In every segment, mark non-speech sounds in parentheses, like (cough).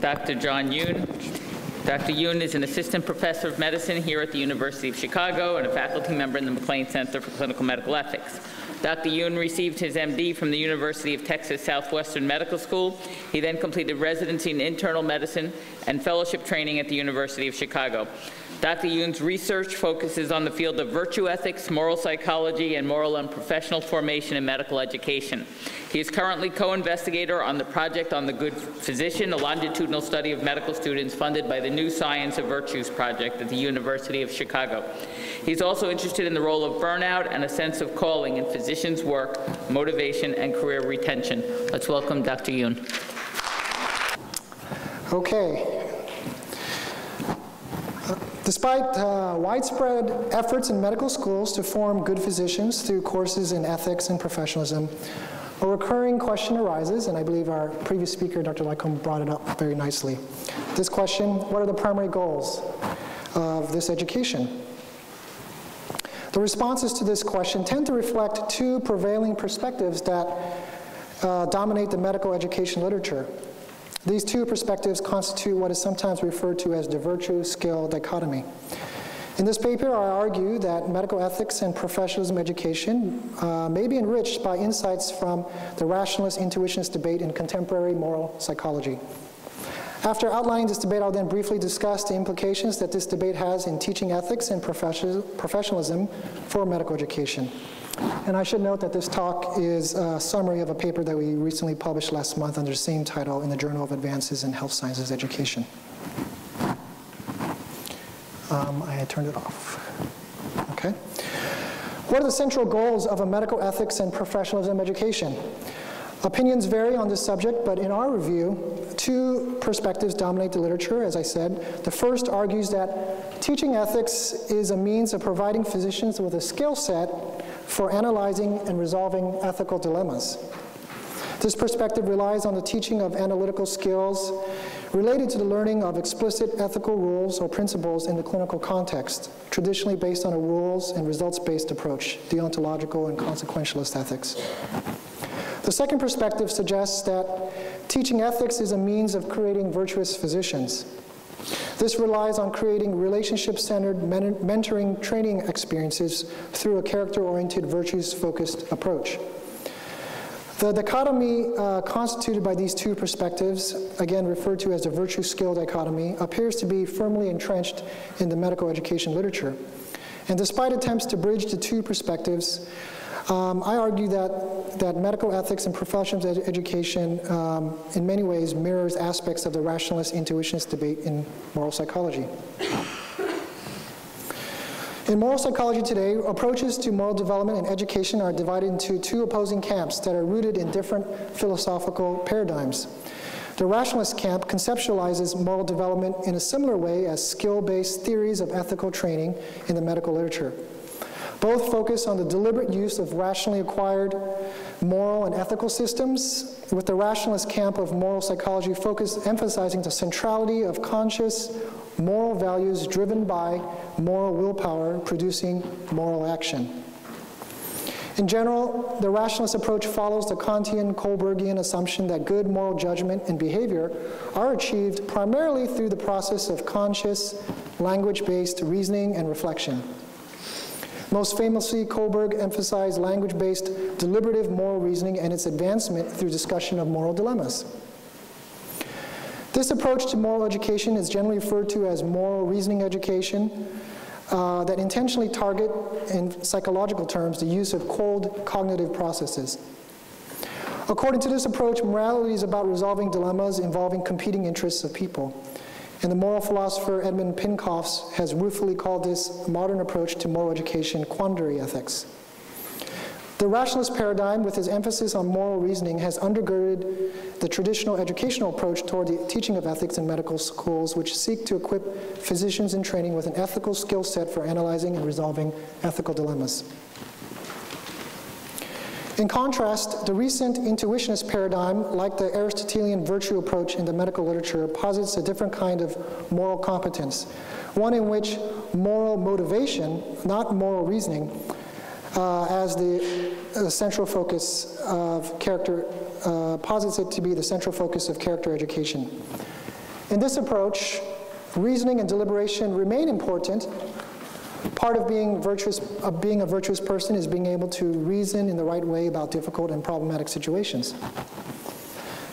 Dr. John Yoon. Dr. Yoon is an assistant professor of medicine here at the University of Chicago and a faculty member in the MacLean Center for Clinical Medical Ethics. Dr. Yoon received his MD from the University of Texas Southwestern Medical School. He then completed residency in internal medicine and fellowship training at the University of Chicago. Dr. Yoon's research focuses on the field of virtue ethics, moral psychology, and moral and professional formation in medical education. He is currently co-investigator on the project on the Good Physician, a longitudinal study of medical students funded by the New Science of Virtues Project at the University of Chicago. He's also interested in the role of burnout and a sense of calling in physicians' work, motivation, and career retention. Let's welcome Dr. Yoon. Okay. Despite uh, widespread efforts in medical schools to form good physicians through courses in ethics and professionalism, a recurring question arises, and I believe our previous speaker, Dr. Lycombe, brought it up very nicely. This question, what are the primary goals of this education? The responses to this question tend to reflect two prevailing perspectives that uh, dominate the medical education literature. These two perspectives constitute what is sometimes referred to as the virtue-skill dichotomy. In this paper, I argue that medical ethics and professionalism education uh, may be enriched by insights from the rationalist-intuitionist debate in contemporary moral psychology. After outlining this debate, I'll then briefly discuss the implications that this debate has in teaching ethics and professionalism for medical education. And I should note that this talk is a summary of a paper that we recently published last month under the same title in the Journal of Advances in Health Sciences Education. Um, I had turned it off. Okay. What are the central goals of a medical ethics and professionalism education? Opinions vary on this subject, but in our review, two perspectives dominate the literature, as I said. The first argues that teaching ethics is a means of providing physicians with a skill set for analyzing and resolving ethical dilemmas. This perspective relies on the teaching of analytical skills related to the learning of explicit ethical rules or principles in the clinical context, traditionally based on a rules and results-based approach, deontological and consequentialist ethics. The second perspective suggests that teaching ethics is a means of creating virtuous physicians. This relies on creating relationship-centered mentoring training experiences through a character-oriented, virtues-focused approach. The dichotomy uh, constituted by these two perspectives, again referred to as the virtue-skill dichotomy, appears to be firmly entrenched in the medical education literature. And despite attempts to bridge the two perspectives, um, I argue that, that medical ethics and professional ed education um, in many ways mirrors aspects of the rationalist intuitionist debate in moral psychology. In moral psychology today, approaches to moral development and education are divided into two opposing camps that are rooted in different philosophical paradigms. The rationalist camp conceptualizes moral development in a similar way as skill-based theories of ethical training in the medical literature. Both focus on the deliberate use of rationally acquired moral and ethical systems, with the rationalist camp of moral psychology focus emphasizing the centrality of conscious moral values driven by moral willpower producing moral action. In general, the rationalist approach follows the Kantian Kohlbergian assumption that good moral judgment and behavior are achieved primarily through the process of conscious, language-based reasoning and reflection. Most famously, Kohlberg emphasized language-based deliberative moral reasoning and its advancement through discussion of moral dilemmas. This approach to moral education is generally referred to as moral reasoning education uh, that intentionally target, in psychological terms, the use of cold cognitive processes. According to this approach, morality is about resolving dilemmas involving competing interests of people. And the moral philosopher Edmund Pincoffs has ruefully called this modern approach to moral education quandary ethics. The rationalist paradigm, with its emphasis on moral reasoning, has undergirded the traditional educational approach toward the teaching of ethics in medical schools, which seek to equip physicians in training with an ethical skill set for analyzing and resolving ethical dilemmas. In contrast, the recent intuitionist paradigm, like the Aristotelian virtue approach in the medical literature, posits a different kind of moral competence, one in which moral motivation, not moral reasoning, uh, as the uh, central focus of character, uh, posits it to be the central focus of character education. In this approach, reasoning and deliberation remain important. Part of being, virtuous, being a virtuous person is being able to reason in the right way about difficult and problematic situations.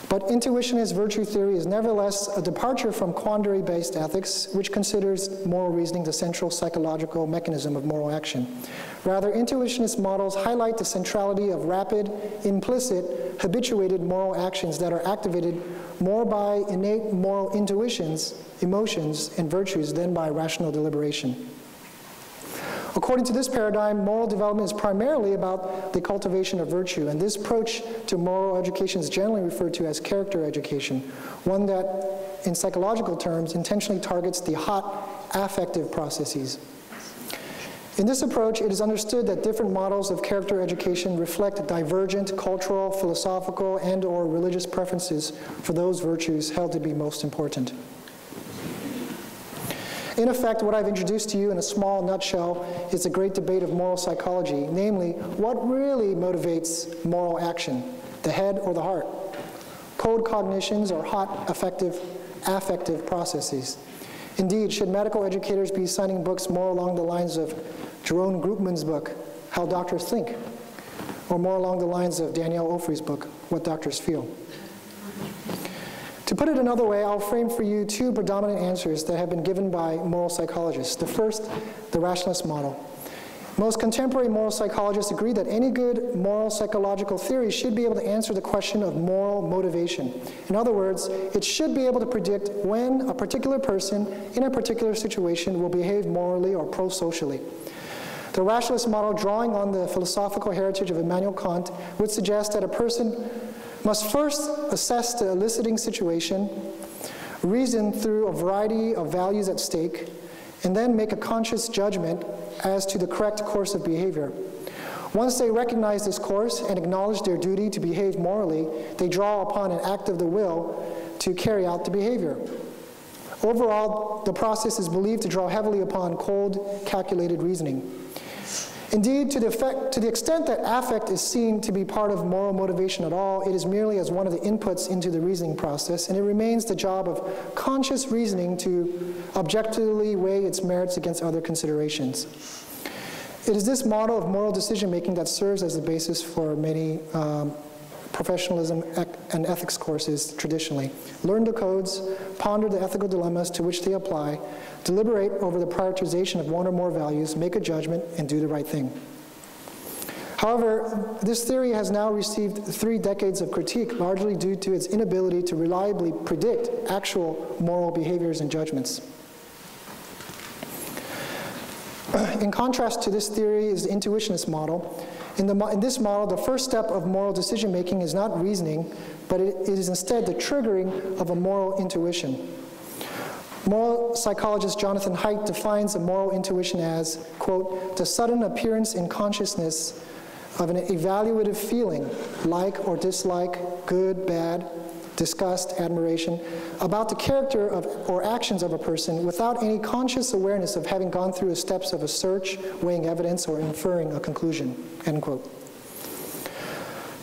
But intuitionist virtue theory is nevertheless a departure from quandary based ethics, which considers moral reasoning the central psychological mechanism of moral action. Rather, intuitionist models highlight the centrality of rapid, implicit, habituated moral actions that are activated more by innate moral intuitions, emotions, and virtues than by rational deliberation. According to this paradigm, moral development is primarily about the cultivation of virtue, and this approach to moral education is generally referred to as character education, one that, in psychological terms, intentionally targets the hot affective processes. In this approach, it is understood that different models of character education reflect divergent cultural, philosophical, and or religious preferences for those virtues held to be most important. In effect, what I've introduced to you in a small nutshell is a great debate of moral psychology, namely, what really motivates moral action, the head or the heart? Cold cognitions or hot affective, affective processes. Indeed, should medical educators be signing books more along the lines of Jerome Groopman's book, How Doctors Think, or more along the lines of Danielle Ofri's book, What Doctors Feel? To put it another way, I'll frame for you two predominant answers that have been given by moral psychologists. The first, the rationalist model. Most contemporary moral psychologists agree that any good moral psychological theory should be able to answer the question of moral motivation. In other words, it should be able to predict when a particular person in a particular situation will behave morally or pro socially. The rationalist model, drawing on the philosophical heritage of Immanuel Kant, would suggest that a person must first assess the eliciting situation, reason through a variety of values at stake, and then make a conscious judgment as to the correct course of behavior. Once they recognize this course and acknowledge their duty to behave morally, they draw upon an act of the will to carry out the behavior. Overall, the process is believed to draw heavily upon cold, calculated reasoning. Indeed, to the, effect, to the, extent that affect is seen to be part of moral motivation at all, it is merely as one of the inputs into the reasoning process, and it remains the job of conscious reasoning to objectively weigh its merits against other considerations. It is this model of moral decision making that serves as the basis for many um, professionalism and ethics courses traditionally. Learn the codes, ponder the ethical dilemmas to which they apply, deliberate over the prioritization of one or more values, make a judgment, and do the right thing. However, this theory has now received three decades of critique, largely due to its inability to reliably predict actual moral behaviors and judgments. (clears throat) In contrast to this theory is the intuitionist model, in, the, in this model, the first step of moral decision making is not reasoning, but it, it is instead the triggering of a moral intuition. Moral psychologist Jonathan Haidt defines a moral intuition as, quote, the sudden appearance in consciousness of an evaluative feeling, like or dislike, good, bad, disgust, admiration, about the character of, or actions of a person without any conscious awareness of having gone through the steps of a search, weighing evidence, or inferring a conclusion, end quote.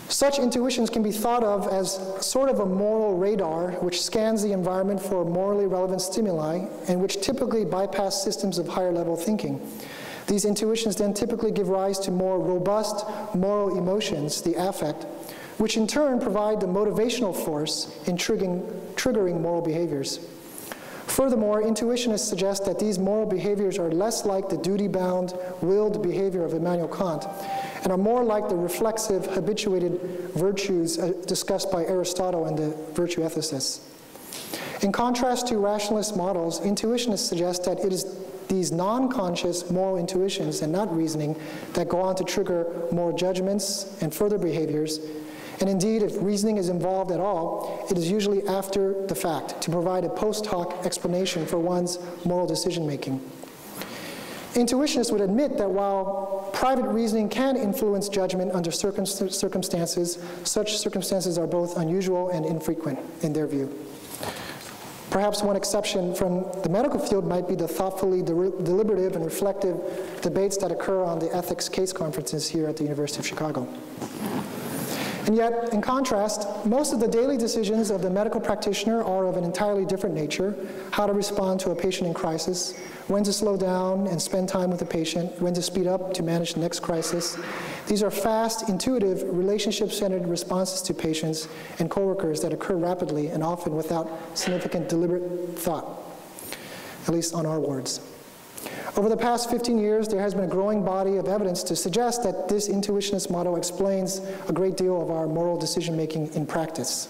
Such intuitions can be thought of as sort of a moral radar which scans the environment for morally relevant stimuli and which typically bypass systems of higher level thinking. These intuitions then typically give rise to more robust moral emotions, the affect, which in turn provide the motivational force in triggering, triggering moral behaviors. Furthermore, intuitionists suggest that these moral behaviors are less like the duty bound, willed behavior of Immanuel Kant and are more like the reflexive, habituated virtues uh, discussed by Aristotle and the virtue ethicists. In contrast to rationalist models, intuitionists suggest that it is these non conscious moral intuitions and not reasoning that go on to trigger more judgments and further behaviors and indeed, if reasoning is involved at all, it is usually after the fact to provide a post hoc explanation for one's moral decision making. Intuitionists would admit that while private reasoning can influence judgment under circumstances, such circumstances are both unusual and infrequent in their view. Perhaps one exception from the medical field might be the thoughtfully deliberative and reflective debates that occur on the ethics case conferences here at the University of Chicago. And yet, in contrast, most of the daily decisions of the medical practitioner are of an entirely different nature how to respond to a patient in crisis, when to slow down and spend time with the patient, when to speed up to manage the next crisis. These are fast, intuitive, relationship centered responses to patients and coworkers that occur rapidly and often without significant deliberate thought, at least on our wards. Over the past 15 years, there has been a growing body of evidence to suggest that this intuitionist model explains a great deal of our moral decision making in practice.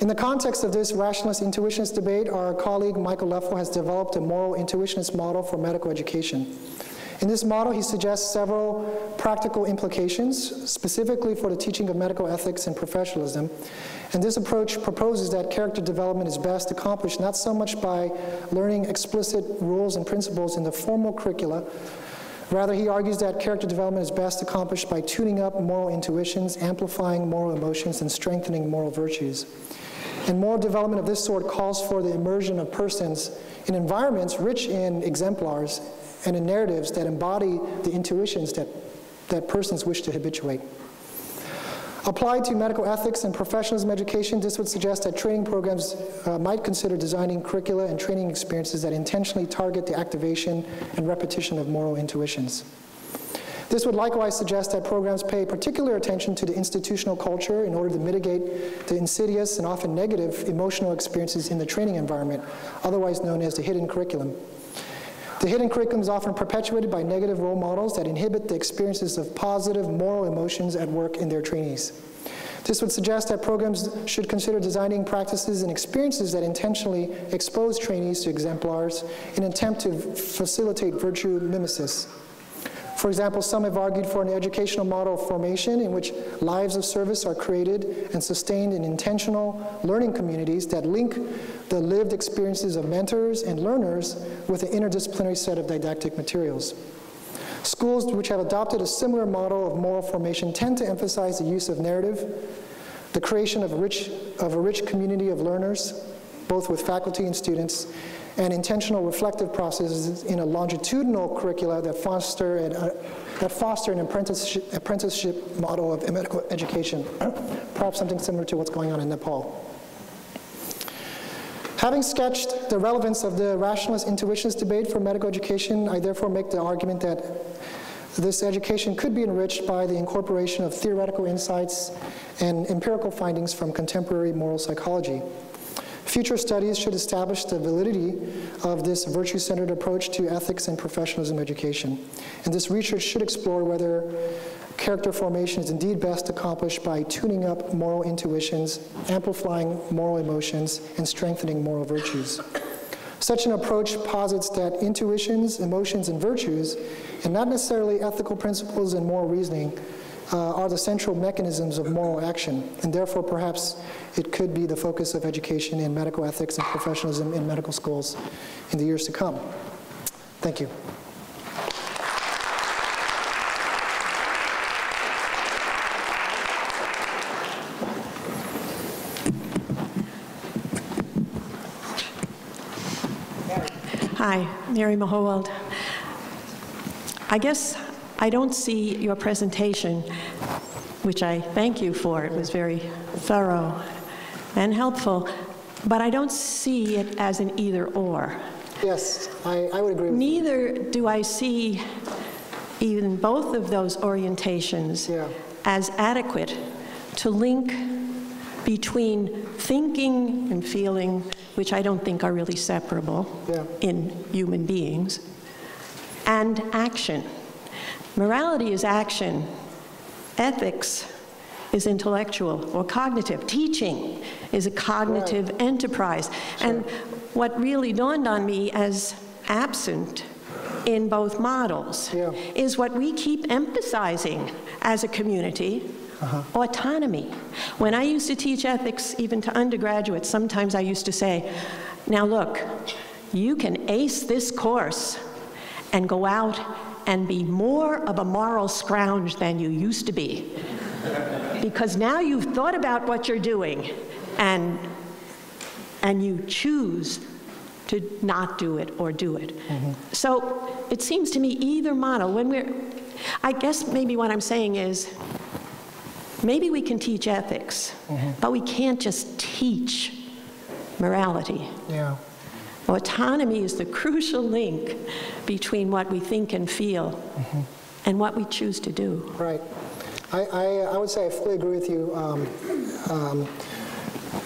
In the context of this rationalist intuitionist debate, our colleague Michael Leffel has developed a moral intuitionist model for medical education. In this model, he suggests several practical implications, specifically for the teaching of medical ethics and professionalism. And this approach proposes that character development is best accomplished not so much by learning explicit rules and principles in the formal curricula. Rather, he argues that character development is best accomplished by tuning up moral intuitions, amplifying moral emotions, and strengthening moral virtues. And moral development of this sort calls for the immersion of persons in environments rich in exemplars and in narratives that embody the intuitions that, that persons wish to habituate. Applied to medical ethics and professionalism education, this would suggest that training programs uh, might consider designing curricula and training experiences that intentionally target the activation and repetition of moral intuitions. This would likewise suggest that programs pay particular attention to the institutional culture in order to mitigate the insidious and often negative emotional experiences in the training environment, otherwise known as the hidden curriculum. The hidden curriculum is often perpetuated by negative role models that inhibit the experiences of positive moral emotions at work in their trainees. This would suggest that programs should consider designing practices and experiences that intentionally expose trainees to exemplars in an attempt to facilitate virtue mimesis. For example, some have argued for an educational model of formation in which lives of service are created and sustained in intentional learning communities that link the lived experiences of mentors and learners with an interdisciplinary set of didactic materials. Schools which have adopted a similar model of moral formation tend to emphasize the use of narrative, the creation of a rich, of a rich community of learners, both with faculty and students, and intentional reflective processes in a longitudinal curricula that foster an, uh, that foster an apprenticeship, apprenticeship model of medical education, (coughs) perhaps something similar to what's going on in Nepal. Having sketched the relevance of the rationalist intuitionist debate for medical education, I therefore make the argument that this education could be enriched by the incorporation of theoretical insights and empirical findings from contemporary moral psychology. Future studies should establish the validity of this virtue centered approach to ethics and professionalism education. And this research should explore whether character formation is indeed best accomplished by tuning up moral intuitions, amplifying moral emotions, and strengthening moral virtues. Such an approach posits that intuitions, emotions, and virtues, and not necessarily ethical principles and moral reasoning, uh, are the central mechanisms of moral action, and therefore perhaps it could be the focus of education in medical ethics and professionalism in medical schools in the years to come. Thank you. Hi, Mary Mahowald. I guess I don't see your presentation, which I thank you for. It was very thorough and helpful, but I don't see it as an either or. Yes, I, I would agree with Neither do I see even both of those orientations Yeah. as adequate to link between thinking and feeling, which I don't think are really separable Yeah. in human beings, and action. Morality is action. Ethics is intellectual or cognitive. Teaching is a cognitive enterprise. And what really dawned on me as absent in both models Yeah. is what we keep emphasizing as a community uh-huh. autonomy. When I used to teach ethics, even to undergraduates, sometimes I used to say, now look, you can ace this course and go out and be more of a moral scrounge than you used to be. because now you've thought about what you're doing and, and you choose to not do it or do it. Mm-hmm. So it seems to me either model, when we're, I guess maybe what I'm saying is, maybe we can teach ethics, mm-hmm. but we can't just teach morality. Yeah. Autonomy is the (laughs) crucial link between what we think and feel and what we choose to do. Right. I, I, I would say I fully agree with you. Um, um,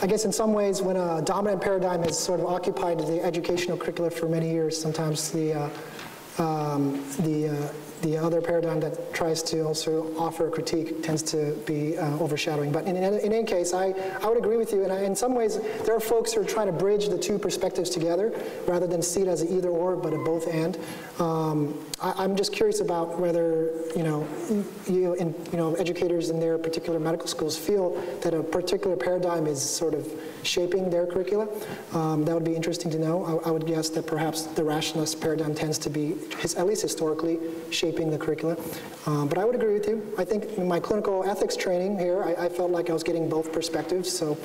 I guess in some ways, when a dominant paradigm has sort of occupied the educational curricula for many years, sometimes the, uh, um, the, uh, the other paradigm that tries to also offer critique tends to be uh, overshadowing. But in, in, any case, I, I would agree with you. And I, in some ways, there are folks who are trying to bridge the two perspectives together rather than see it as either or, but a both and. Um, I, am just curious about whether you know, you, in, you know, educators in their particular medical schools feel that a particular paradigm is sort of shaping their curricula. Um, that would be interesting to know. I, I, would guess that perhaps the rationalist paradigm tends to be, at least historically, shaping the curricula. Um, but I would agree with you. I think in my clinical ethics training here, I, I felt like I was getting both perspectives. So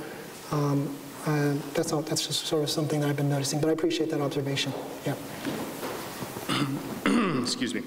um, uh, that's all, that's just sort of something that I've been noticing. But I appreciate that observation. Yeah. (coughs) Excuse me.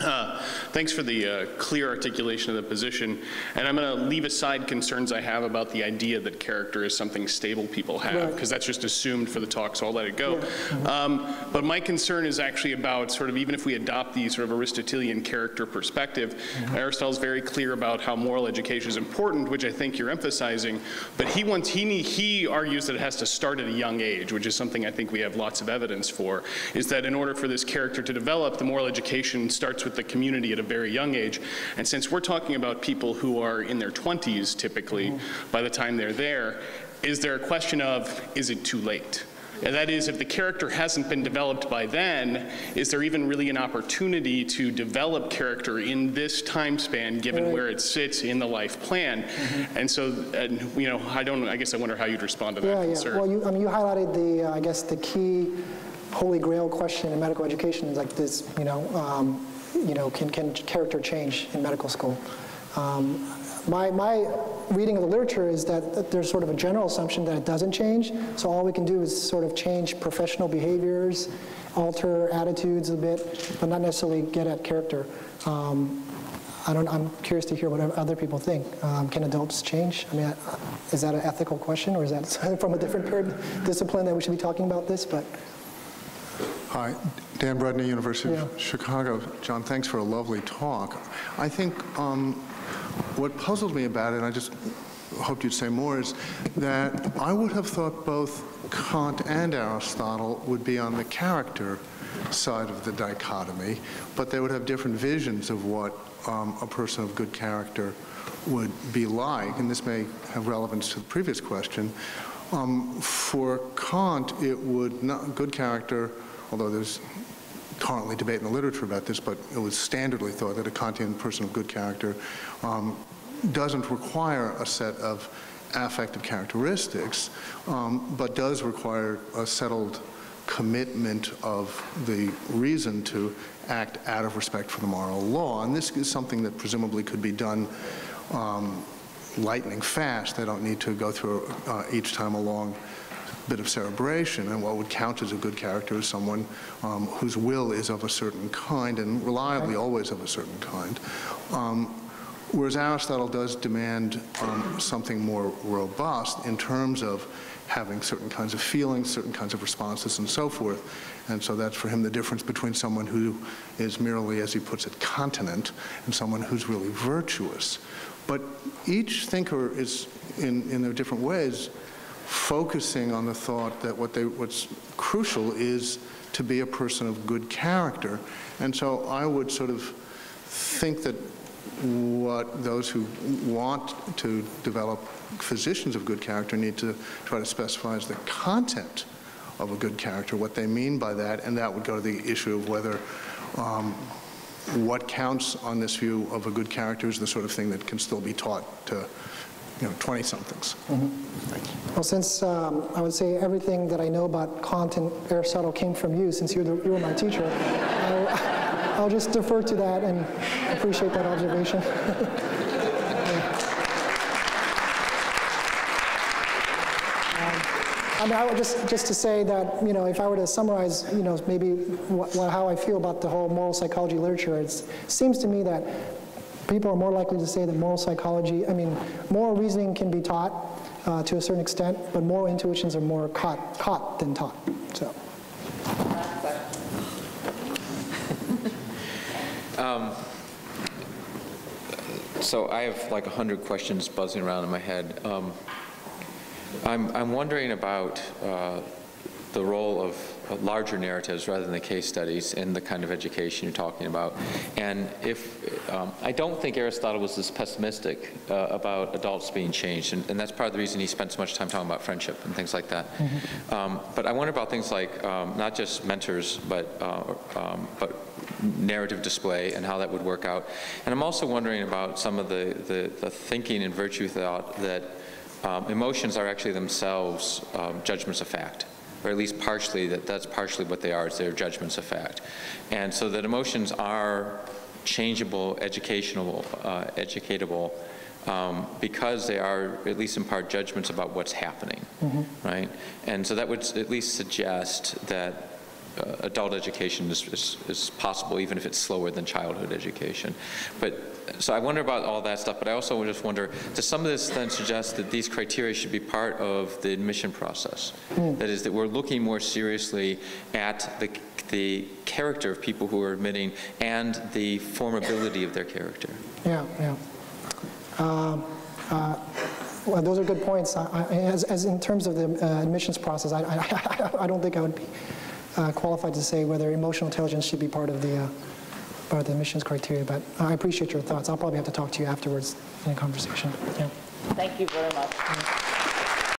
Uh, (clears throat) thanks for the uh, clear articulation of the position. And I'm going to leave aside concerns I have about the idea that character is something stable people have, because right. that's just assumed for the talk, so I'll let it go. Yeah. Mm-hmm. Um, but my concern is actually about sort of even if we adopt the sort of Aristotelian character perspective, mm-hmm. Aristotle's very clear about how moral education is important, which I think you're emphasizing. But he wants he he argues that it has to start at a young age, which is something I think we have lots of evidence for. Is that in order for this character to develop, the moral education starts with the community at a very young age. And since we're talking about people who are in their 20s typically mm-hmm. by the time they're there, is there a question of is it too late? And that is, if the character hasn't been developed by then, is there even really an opportunity to develop character in this time span, given right. where it sits in the life plan? Mm-hmm. And so, and, you know, I don't. I guess I wonder how you'd respond to that yeah, concern. Yeah. Well, you, I mean, you highlighted the, uh, I guess, the key holy grail question in medical education is like this, you know. Um, you know, can, can character change in medical school? Um, my, my reading of the literature is that, that, there's sort of a general assumption that it doesn't change. So all we can do is sort of change professional behaviors, alter attitudes a bit, but not necessarily get at character. Um, I don't, I'm curious to hear what other people think. Um, can adults change? I mean, uh, is that an ethical question, or is that (laughs) from a different (laughs) discipline that we should be talking about this? But Hi, Dan Brudney, University yeah. of Chicago. John, thanks for a lovely talk. I think um, what puzzled me about it, and I just hoped you'd say more, is that I would have thought both Kant and Aristotle would be on the character side of the dichotomy, but they would have different visions of what um, a person of good character would be like, and this may have relevance to the previous question. Um, for Kant, it would not, good character although there's currently debate in the literature about this, but it was standardly thought that a Kantian person of good character um, doesn't require a set of affective characteristics, um, but does require a settled commitment of the reason to act out of respect for the moral law. And this is something that presumably could be done um, lightning fast. They don't need to go through uh, each time a long bit of cerebration, and what would count as a good character is someone um, whose will is of a certain kind and reliably always of a certain kind. Um, whereas Aristotle does demand um, something more robust in terms of having certain kinds of feelings, certain kinds of responses, and so forth. And so that's for him the difference between someone who is merely, as he puts it, continent and someone who's really virtuous. But each thinker is, in, in their different ways, focusing on the thought that what they, what's crucial is to be a person of good character. And so I would sort of think that what those who want to develop physicians of good character need to try to specify is the content of a good character, what they mean by that, and that would go to the issue of whether um, what counts on this view of a good character is the sort of thing that can still be taught to you know, 20-somethings. Mm-hmm. Well, since um, I would say everything that I know about Kant and Aristotle came from you, since you're the, you were my teacher, I'll, I'll just defer to that and appreciate that observation. (laughs) I mean, I would just just to say that you know, if I were to summarize, you know, maybe how I feel about the whole moral psychology literature, it seems to me that people are more likely to say that moral psychology, I mean, moral reasoning can be taught uh, to a certain extent, but moral intuitions are more caught, caught than taught. So, (laughs) So I have like 100 questions buzzing around in my head. Um, I'm, I'm wondering about uh, the role of larger narratives rather than the case studies in the kind of education you're talking about. And if, um, I don't think Aristotle was this pessimistic uh, about adults being changed, and, and that's part of the reason he spent so much time talking about friendship and things like that. Um, but I wonder about things like um, not just mentors, but, uh, um, but narrative display and how that would work out. And I'm also wondering about some of the, the, the thinking and virtue thought that um, emotions are actually themselves um, judgments of fact, or at least partially, that that's partially what they are, is they're judgments of fact. And so that emotions are changeable, educational, uh, educatable, um, because they are, at least in part, judgments about what's happening, right? And so that would at least suggest that uh, adult education is, is, is possible, even if it's slower than childhood education. But, so I wonder about all that stuff, but I also just wonder, does some of this then suggest that these criteria should be part of the admission process? That is, that we're looking more seriously at the, the character of people who are admitting and the formability of their character? yeah, yeah. Um, uh, Well, those are good points. I- I- As, as in terms of the uh, admissions process, I, I, (laughs) I don't think I would be uh, qualified to say whether emotional intelligence should be part of the, of the emissions criteria, but I appreciate your thoughts. I'll probably have to talk to you afterwards in a conversation. Yeah. Thank you very much.